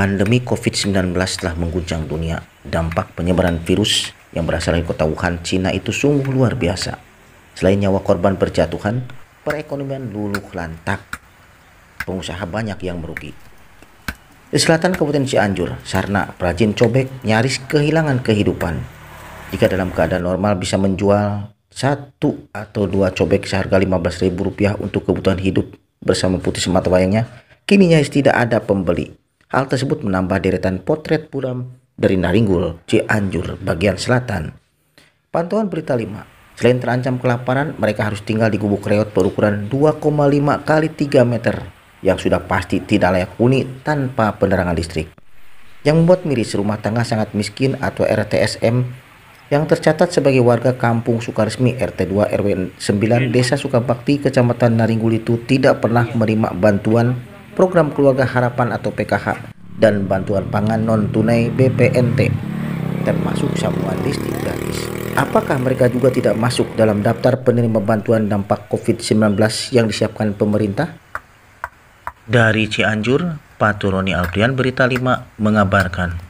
Pandemi COVID-19 telah mengguncang dunia. Dampak penyebaran virus yang berasal dari kota Wuhan, Cina itu sungguh luar biasa. Selain nyawa korban berjatuhan, perekonomian luluh lantak. Pengusaha banyak yang merugi. Di selatan Kabupaten Cianjur, Sarna, perajin cobek nyaris kehilangan kehidupan. Jika dalam keadaan normal bisa menjual satu atau dua cobek seharga Rp15.000 untuk kebutuhan hidup bersama putih semata wayangnya, kini nyaris tidak ada pembeli. Hal tersebut menambah deretan potret buram dari Naringgul, Cianjur, bagian selatan. Pantauan berita 5. Selain terancam kelaparan, mereka harus tinggal di gubuk reot berukuran 2,5 kali 3 meter yang sudah pasti tidak layak huni tanpa penerangan listrik. Yang membuat miris rumah tangga sangat miskin atau RTSM yang tercatat sebagai warga kampung Sukaresmi RT 2 RW 9 Desa Sukabakti Kecamatan Naringgul itu tidak pernah menerima bantuan program keluarga harapan atau PKH dan bantuan pangan non tunai BPNT termasuk sambungan listrik gratis. Apakah mereka juga tidak masuk dalam daftar penerima bantuan dampak COVID-19 yang disiapkan pemerintah? Dari Cianjur, Paturoni Alfian Berita 5 mengabarkan.